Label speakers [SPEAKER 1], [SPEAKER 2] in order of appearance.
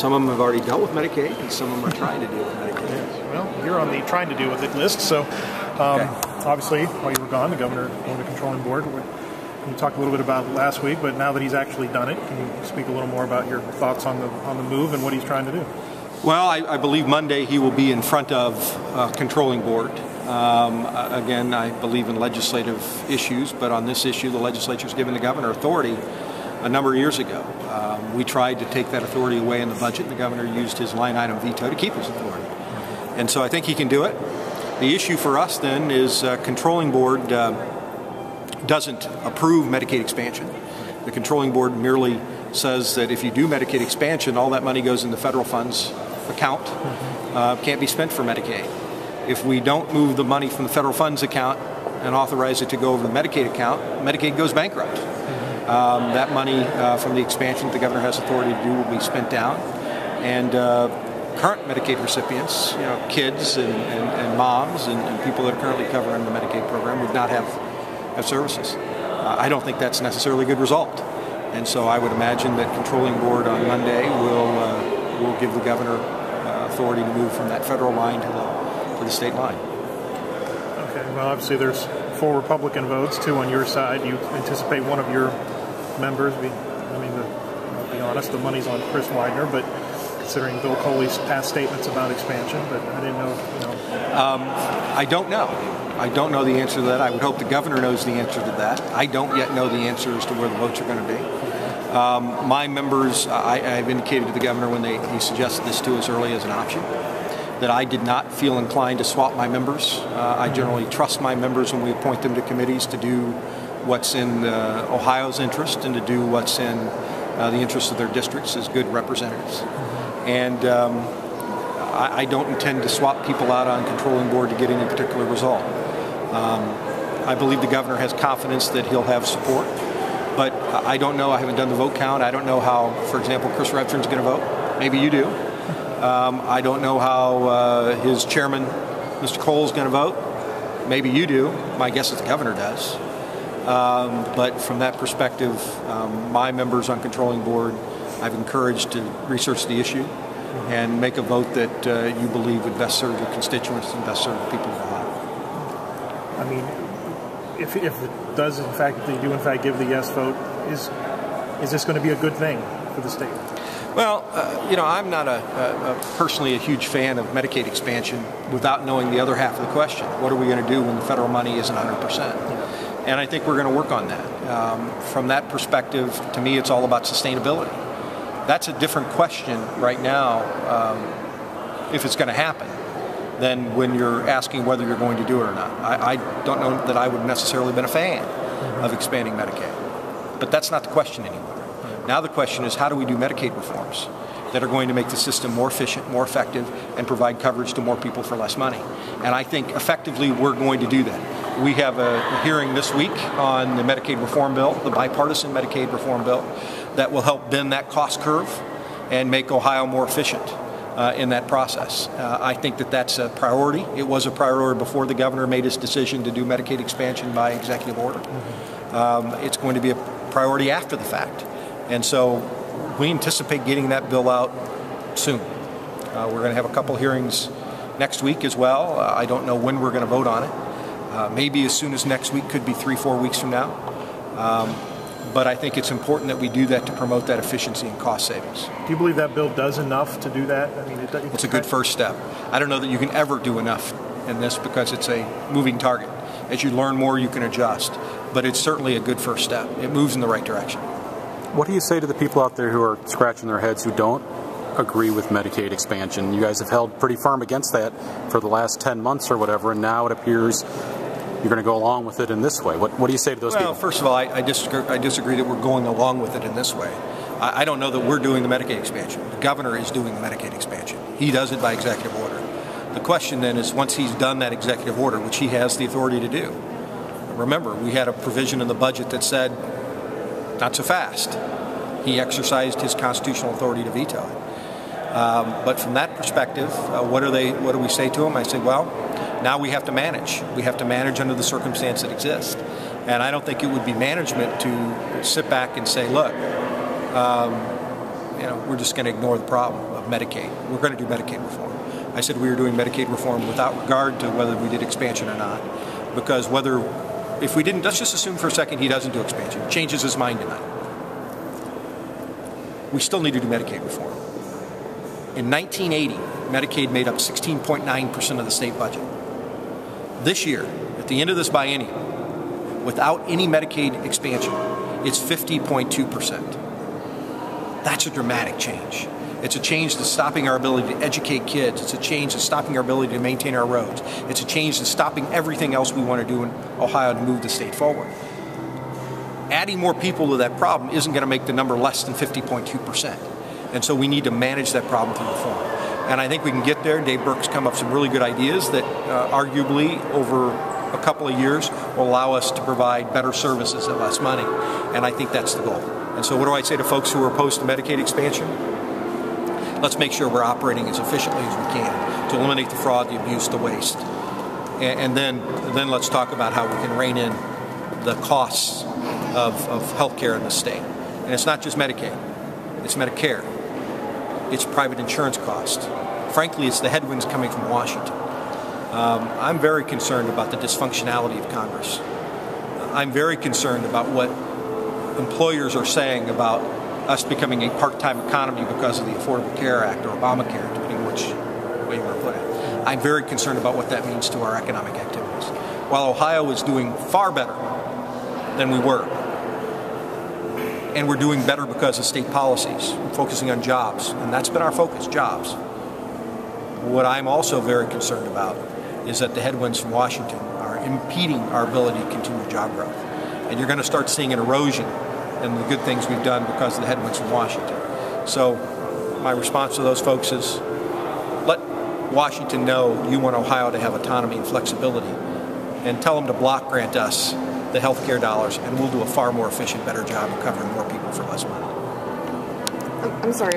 [SPEAKER 1] Some of them have already dealt with Medicaid, and some of them are trying to deal with Medicaid.
[SPEAKER 2] Well, you're on the trying to deal with it list. So, um, okay. obviously, while you were gone, the governor on the controlling board. You talked a little bit about last week, but now that he's actually done it, can you speak a little more about your thoughts on the on the move and what he's trying to do?
[SPEAKER 1] Well, I, I believe Monday he will be in front of uh, controlling board. Um, again, I believe in legislative issues, but on this issue, the legislature has given the governor authority a number of years ago. Um, we tried to take that authority away in the budget, and the governor used his line item veto to keep his authority. And so I think he can do it. The issue for us then is uh, controlling board uh, doesn't approve Medicaid expansion. The controlling board merely says that if you do Medicaid expansion, all that money goes in the federal funds account, uh, can't be spent for Medicaid. If we don't move the money from the federal funds account and authorize it to go over the Medicaid account, Medicaid goes bankrupt. Um, that money uh, from the expansion that the governor has authority to do will be spent down. And uh, current Medicaid recipients, you know, kids and, and, and moms and, and, people that are currently covered under the Medicaid program would not have, have services. Uh, I don't think that's necessarily a good result. And so I would imagine that controlling board on Monday will, uh, will give the governor uh, authority to move from that federal line to the, to the state line.
[SPEAKER 2] Okay, well, obviously there's four Republican votes, two on your side. You anticipate one of your members. Be, I mean, the, I'll be honest, the money's on Chris Widener, but considering Bill Coley's past statements about expansion, but I didn't know. You know.
[SPEAKER 1] Um, I don't know. I don't know the answer to that. I would hope the governor knows the answer to that. I don't yet know the answer as to where the votes are going to be. Um, my members, I, have indicated to the governor when they, he suggested this to us early as an option that I did not feel inclined to swap my members. Uh, I generally trust my members when we appoint them to committees to do what's in uh, Ohio's interest and to do what's in uh, the interest of their districts as good representatives. And um, I, I, don't intend to swap people out on controlling board to get any particular result. Um, I believe the governor has confidence that he'll have support, but I don't know. I haven't done the vote count. I don't know how, for example, Chris Revchin's going to vote. Maybe you do. Um, I don't know how uh, his chairman, Mr. Cole, is going to vote. Maybe you do. My guess is the governor does. Um, but from that perspective, um, my members on controlling board, I've encouraged to research the issue and make a vote that uh, you believe would best serve your constituents and best serve the people of Ohio.
[SPEAKER 2] I mean, if, if it does, in fact, if they do in fact give the yes vote, is is this going to be a good thing for the state?
[SPEAKER 1] Well, uh, you know, I'm not a, a, a, personally a huge fan of Medicaid expansion without knowing the other half of the question. What are we going to do when the federal money isn't 100 percent? And I think we're going to work on that. Um, from that perspective, to me, it's all about sustainability. That's a different question right now, um, if it's going to happen, than when you're asking whether you're going to do it or not. I, I don't know that I would necessarily have been a fan of expanding Medicaid, but that's not the question anymore. Now the question is, how do we do Medicaid reforms? that are going to make the system more efficient, more effective, and provide coverage to more people for less money. And I think effectively we're going to do that. We have a hearing this week on the Medicaid reform bill, the bipartisan Medicaid reform bill, that will help bend that cost curve and make Ohio more efficient. Uh, in that process. Uh, I think that that's a priority. It was a priority before the governor made his decision to do Medicaid expansion by executive order. Um, it's going to be a priority after the fact. And so we anticipate getting that bill out soon. Uh, we're going to have a couple hearings next week as well. Uh, I don't know when we're going to vote on it. Uh, maybe as soon as next week, could be three, four weeks from now. Um, but I think it's important that we do that to promote that efficiency and cost savings.
[SPEAKER 2] Do you believe that bill does enough to do that? I mean,
[SPEAKER 1] it, it's a good first step. I don't know that you can ever do enough in this because it's a moving target. As you learn more, you can adjust. But it's certainly a good first step. It moves in the right direction.
[SPEAKER 3] What do you say to the people out there who are scratching their heads who don't agree with Medicaid expansion? You guys have held pretty firm against that for the last 10 months or whatever, and now it appears you're going to go along with it in this way. What, what do you say to those
[SPEAKER 1] well,
[SPEAKER 3] people?
[SPEAKER 1] Well, first of all, I, I, disagree, I disagree that we're going along with it in this way. I, I don't know that we're doing the Medicaid expansion. The governor is doing the Medicaid expansion. He does it by executive order. The question then is once he's done that executive order, which he has the authority to do, remember, we had a provision in the budget that said not so fast. He exercised his constitutional authority to veto it. Um, but from that perspective, uh, what do they? What do we say to him? I say, well, now we have to manage. We have to manage under the circumstance that exists. And I don't think it would be management to sit back and say, look, um, you know, we're just going to ignore the problem of Medicaid. We're going to do Medicaid reform. I said we were doing Medicaid reform without regard to whether we did expansion or not, because whether, if we didn't, let's just assume for a second he doesn't do expansion, changes his mind tonight. We still need to do Medicaid reform. In 1980, Medicaid made up 16.9% of the state budget. This year, at the end of this biennium, without any Medicaid expansion, it's 50.2%. That's a dramatic change. It's a change that's stopping our ability to educate kids. It's a change that's stopping our ability to maintain our roads. It's a change that's stopping everything else we want to do in Ohio to move the state forward. Adding more people to that problem isn't going to make the number less than 50.2%. And so we need to manage that problem through reform. And I think we can get there. Dave Burke's come up with some really good ideas that uh, arguably over a couple of years will allow us to provide better services at less money. And I think that's the goal. And so what do I say to folks who are opposed to Medicaid expansion? Let's make sure we're operating as efficiently as we can to eliminate the fraud, the abuse, the waste. And, and then, then let's talk about how we can rein in the costs of, of health care in the state. And it's not just Medicaid, it's Medicare, it's private insurance costs. Frankly, it's the headwinds coming from Washington. Um, I'm very concerned about the dysfunctionality of Congress. I'm very concerned about what employers are saying about us becoming a part-time economy because of the Affordable Care Act or Obamacare, depending which way you want to put it. I'm very concerned about what that means to our economic activities. While Ohio is doing far better than we were, and we're doing better because of state policies, focusing on jobs, and that's been our focus, jobs. What I'm also very concerned about is that the headwinds from Washington are impeding our ability to continue job growth. And you're going to start seeing an erosion in the good things we've done because of the headwinds from Washington. So my response to those folks is let Washington know you want Ohio to have autonomy and flexibility and tell them to block grant us the healthcare dollars and we'll do a far more efficient, better job of covering more people for less money.
[SPEAKER 4] I'm sorry.